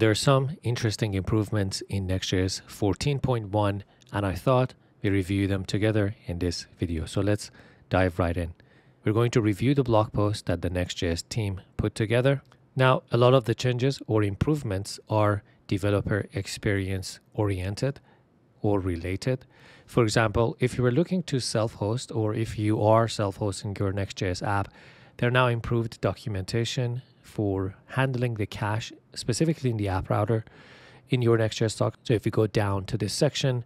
there are some interesting improvements in Next.js 14.1 and I thought we review them together in this video. So let's dive right in. We're going to review the blog post that the Next.js team put together. Now, a lot of the changes or improvements are developer experience oriented or related. For example, if you were looking to self-host or if you are self-hosting your Next.js app, there are now improved documentation for handling the cache, specifically in the app router in your Next.js doc. So if you go down to this section,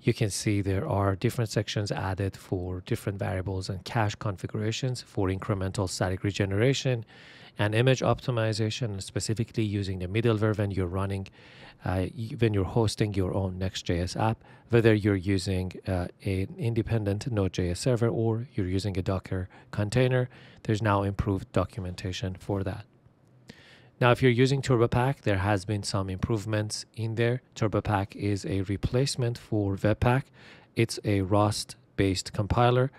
you can see there are different sections added for different variables and cache configurations for incremental static regeneration and image optimization, specifically using the middleware when you're running, uh, when you're hosting your own Next.js app, whether you're using uh, an independent Node.js server or you're using a Docker container, there's now improved documentation for that. Now, if you're using TurboPack, there has been some improvements in there. TurboPack is a replacement for Webpack. It's a Rust-based compiler.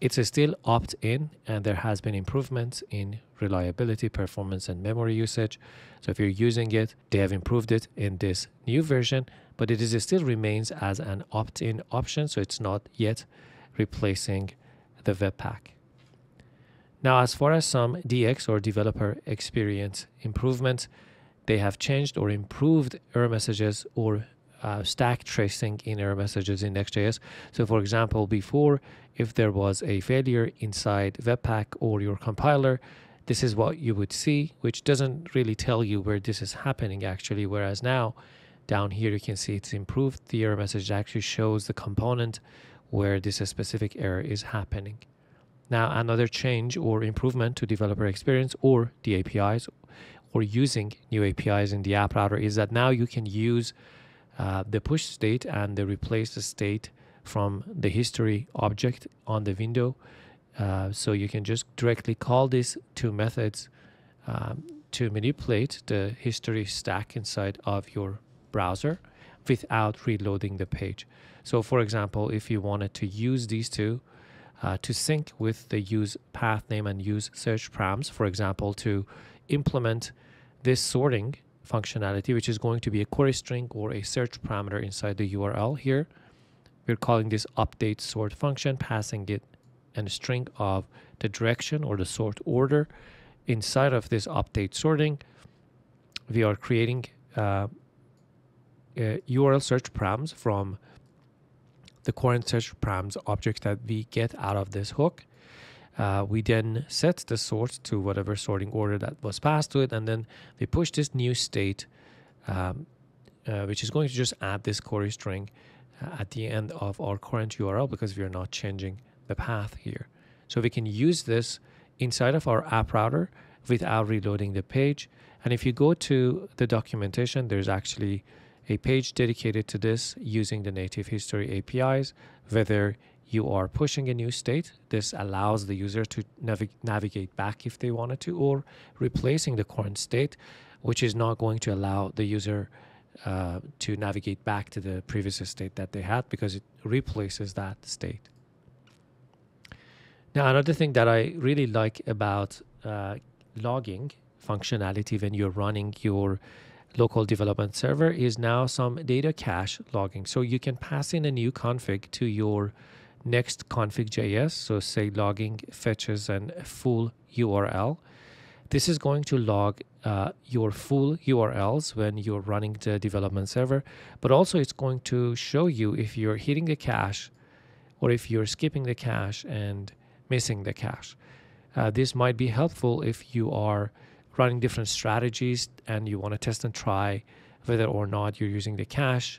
It's still opt-in, and there has been improvements in reliability, performance, and memory usage. So if you're using it, they have improved it in this new version, but it is still remains as an opt-in option, so it's not yet replacing the Webpack. Now, as far as some DX or developer experience improvements, they have changed or improved error messages or uh, stack tracing in error messages in Next.js. So, for example, before, if there was a failure inside Webpack or your compiler, this is what you would see, which doesn't really tell you where this is happening actually. Whereas now, down here, you can see it's improved. The error message actually shows the component where this specific error is happening. Now, another change or improvement to developer experience or the APIs or using new APIs in the app router is that now you can use uh, the push state and the replace state from the history object on the window. Uh, so you can just directly call these two methods um, to manipulate the history stack inside of your browser without reloading the page. So for example, if you wanted to use these two uh, to sync with the use path name and use search params, for example, to implement this sorting functionality, which is going to be a query string or a search parameter inside the URL here. We're calling this update sort function, passing it a string of the direction or the sort order. Inside of this update sorting, we are creating uh, URL search params from the current search params object that we get out of this hook. Uh, we then set the sort to whatever sorting order that was passed to it, and then we push this new state, um, uh, which is going to just add this query string uh, at the end of our current URL because we are not changing the path here. So we can use this inside of our app router without reloading the page. And if you go to the documentation, there's actually a page dedicated to this using the native history APIs, whether you are pushing a new state, this allows the user to navigate back if they wanted to, or replacing the current state, which is not going to allow the user uh, to navigate back to the previous state that they had because it replaces that state. Now, another thing that I really like about uh, logging functionality when you're running your local development server is now some data cache logging. So you can pass in a new config to your next config.js. So say logging fetches an full URL. This is going to log uh, your full URLs when you're running the development server, but also it's going to show you if you're hitting the cache or if you're skipping the cache and missing the cache. Uh, this might be helpful if you are running different strategies and you want to test and try whether or not you're using the cache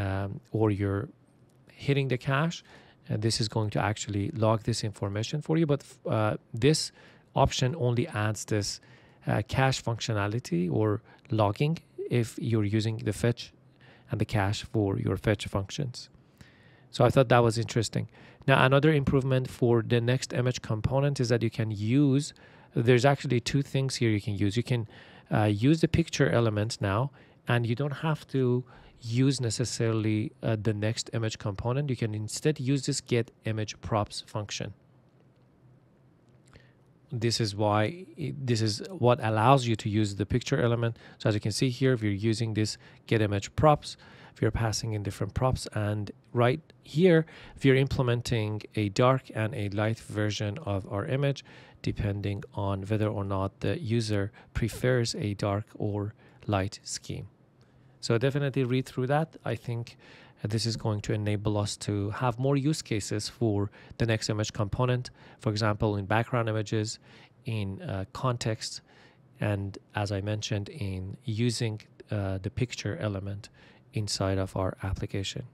um, or you're hitting the cache and this is going to actually log this information for you. But uh, this option only adds this uh, cache functionality or logging if you're using the fetch and the cache for your fetch functions. So i thought that was interesting. Now another improvement for the next image component is that you can use there's actually two things here you can use. You can uh, use the picture element now, and you don't have to use necessarily uh, the next image component. You can instead use this get image props function. this is why this is what allows you to use the picture element so as you can see here if you're using this get image props if you're passing in different props and right here if you're implementing a dark and a light version of our image depending on whether or not the user prefers a dark or light scheme so definitely read through that i think this is going to enable us to have more use cases for the next image component, for example, in background images, in uh, context, and as I mentioned, in using uh, the picture element inside of our application.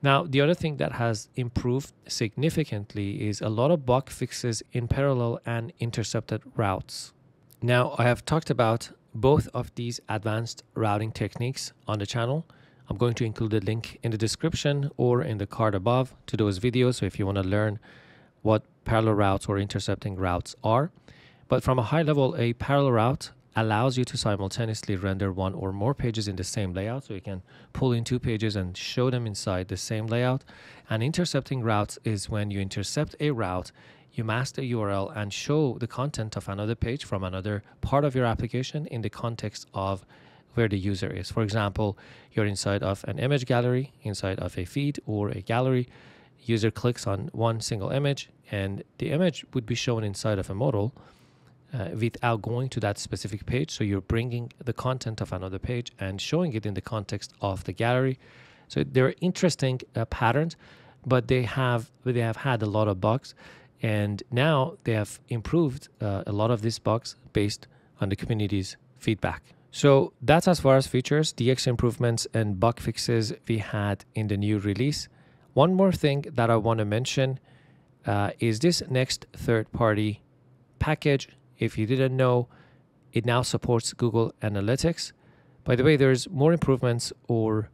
Now, the other thing that has improved significantly is a lot of bug fixes in parallel and intercepted routes. Now, I have talked about both of these advanced routing techniques on the channel. I'm going to include a link in the description or in the card above to those videos. So if you want to learn what parallel routes or intercepting routes are. But from a high level, a parallel route allows you to simultaneously render one or more pages in the same layout. So you can pull in two pages and show them inside the same layout. And intercepting routes is when you intercept a route, you mask the URL and show the content of another page from another part of your application in the context of where the user is. For example, you're inside of an image gallery, inside of a feed or a gallery. User clicks on one single image, and the image would be shown inside of a modal uh, without going to that specific page. So you're bringing the content of another page and showing it in the context of the gallery. So they're interesting uh, patterns, but they have they have had a lot of bugs, and now they have improved uh, a lot of these bugs based on the community's feedback. So that's as far as features, DX improvements, and bug fixes we had in the new release. One more thing that I want to mention uh, is this next third party package. If you didn't know, it now supports Google Analytics. By the way, there's more improvements or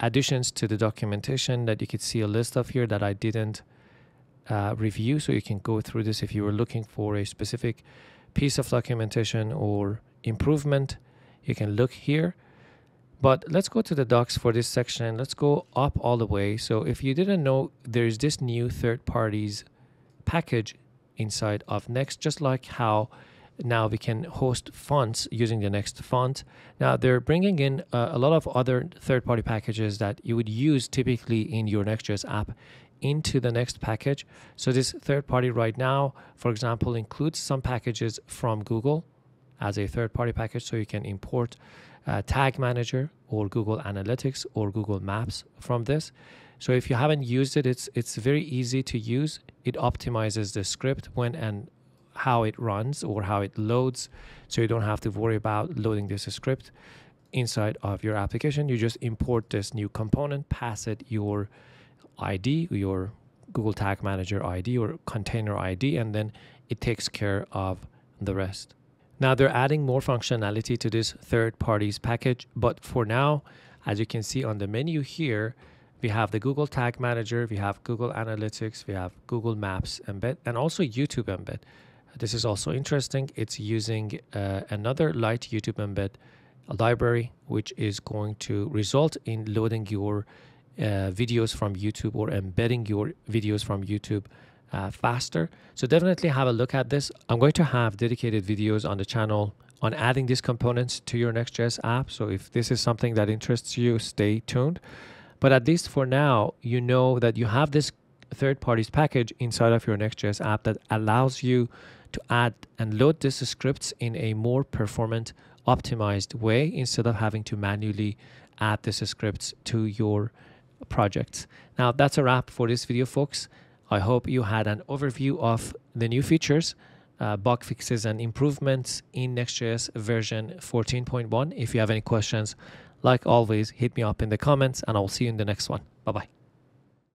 additions to the documentation that you could see a list of here that I didn't uh, review. So you can go through this if you were looking for a specific piece of documentation or improvement you can look here but let's go to the docs for this section let's go up all the way so if you didn't know there's this new third parties package inside of next just like how now we can host fonts using the next font now they're bringing in uh, a lot of other third-party packages that you would use typically in your next.js app into the next package so this third party right now for example includes some packages from google as a third party package so you can import uh, Tag Manager or Google Analytics or Google Maps from this. So if you haven't used it, it's it's very easy to use. It optimizes the script when and how it runs or how it loads, so you don't have to worry about loading this script inside of your application. You just import this new component, pass it your ID, your Google Tag Manager ID or container ID, and then it takes care of the rest. Now they're adding more functionality to this third parties package, but for now, as you can see on the menu here, we have the Google Tag Manager, we have Google Analytics, we have Google Maps embed, and also YouTube embed. This is also interesting. It's using uh, another light YouTube embed library, which is going to result in loading your uh, videos from YouTube or embedding your videos from YouTube uh, faster. So definitely have a look at this. I'm going to have dedicated videos on the channel on adding these components to your Next.js app. So if this is something that interests you, stay tuned. But at least for now, you know that you have this third parties package inside of your Next.js app that allows you to add and load these scripts in a more performant, optimized way instead of having to manually add these scripts to your projects. Now that's a wrap for this video, folks. I hope you had an overview of the new features, uh, bug fixes, and improvements in Next.js version 14.1. If you have any questions, like always, hit me up in the comments, and I'll see you in the next one. Bye bye.